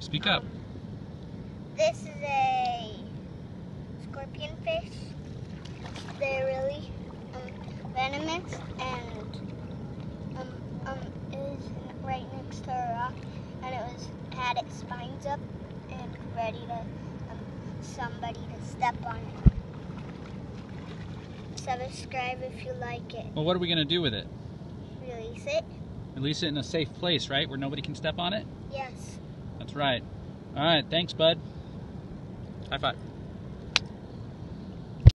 Speak up. This is a scorpion fish. They're really um, venomous and um, um, it was right next to a rock and it was had its spines up and ready to um, somebody to step on it. Subscribe if you like it. Well, what are we going to do with it? Release it? Release it in a safe place, right? Where nobody can step on it? Yes. That's right. All right. Thanks, bud. High five.